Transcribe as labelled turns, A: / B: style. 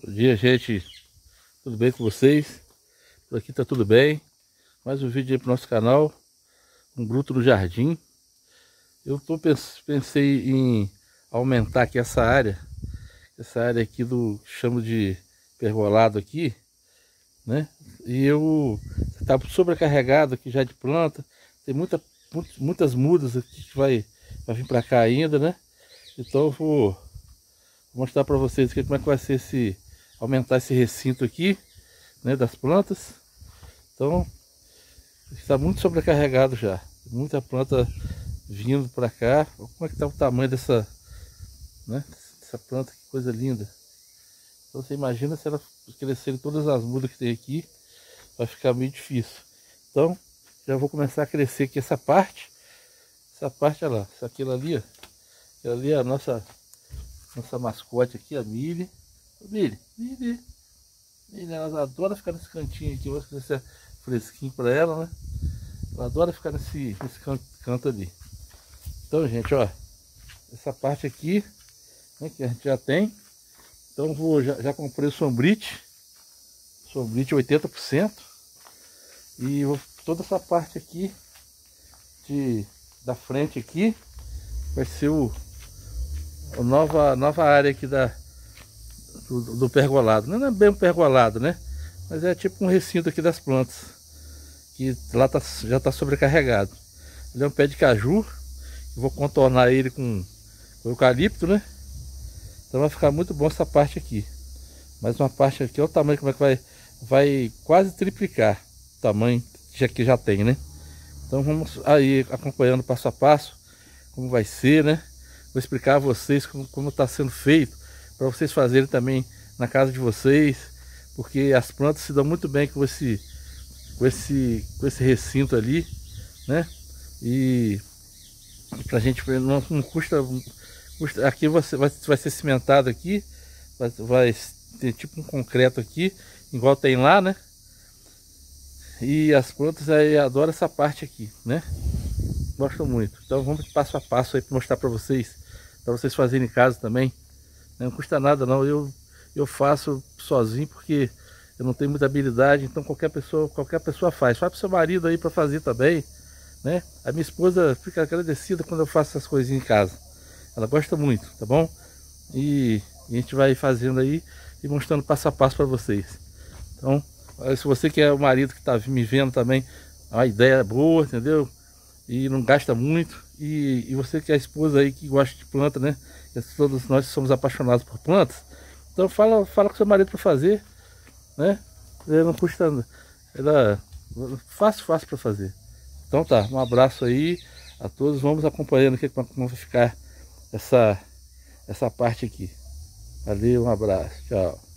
A: Bom dia, gente. Tudo bem com vocês? Por aqui tá tudo bem. Mais um vídeo aí pro nosso canal. Um bruto no jardim. Eu tô, pensei em aumentar aqui essa área. Essa área aqui do chamo de pergolado aqui, né? E eu tá sobrecarregado aqui já de planta. Tem muita, muitas mudas aqui que vai, vai vir para cá ainda, né? Então eu vou mostrar para vocês aqui como é que vai ser esse aumentar esse recinto aqui, né, das plantas. Então, está muito sobrecarregado já. Muita planta vindo para cá. Como é que está o tamanho dessa, né, dessa planta, que coisa linda. Então você imagina se ela crescerem todas as mudas que tem aqui, vai ficar meio difícil. Então, já vou começar a crescer aqui essa parte. Essa parte, olha lá, isso aquilo ali, ó. Aquilo ali é a nossa, nossa mascote aqui, a Mili. Mili, Mili. Mili, ela adora ficar nesse cantinho aqui. Vou crescer fresquinho para ela, né? Ela adora ficar nesse, nesse canto, canto ali. Então, gente, ó. Essa parte aqui, né, que a gente já tem. Então, vou, já, já comprei o sombrite. Sombrite 80%. E vou, toda essa parte aqui de, da frente aqui vai ser o a nova, nova área aqui da, do, do pergolado. Não é bem um pergolado, né? Mas é tipo um recinto aqui das plantas. Que lá tá, já está sobrecarregado. Ele é um pé de caju. vou contornar ele com, com eucalipto, né? Então vai ficar muito bom essa parte aqui. Mais uma parte aqui, olha o tamanho como é que vai. Vai quase triplicar o tamanho já que já tem, né? Então vamos aí acompanhando passo a passo como vai ser, né? Vou explicar a vocês como está sendo feito para vocês fazerem também na casa de vocês, porque as plantas se dão muito bem com esse com esse com esse recinto ali, né? E para a gente não, não custa, custa, aqui você vai, vai ser cimentado aqui, vai, vai ter tipo um concreto aqui, igual tem lá, né? E as plantas aí adoram essa parte aqui, né? Gostam muito. Então vamos passo a passo aí para mostrar para vocês, para vocês fazerem em casa também. Não custa nada não, eu, eu faço sozinho porque eu não tenho muita habilidade, então qualquer pessoa, qualquer pessoa faz. Faz para seu marido aí para fazer também, né? A minha esposa fica agradecida quando eu faço essas coisinhas em casa. Ela gosta muito, tá bom? E a gente vai fazendo aí e mostrando passo a passo para vocês. Então, se você que é o marido que está me vendo também, a ideia é boa, entendeu? E não gasta muito. E, e você que é a esposa aí que gosta de planta, né? Todos nós somos apaixonados por plantas. Então fala, fala com seu marido para fazer, né? Ele não custa ela fácil, fácil para fazer. Então tá, um abraço aí a todos. Vamos acompanhando aqui como vai ficar essa essa parte aqui. Valeu, um abraço, tchau.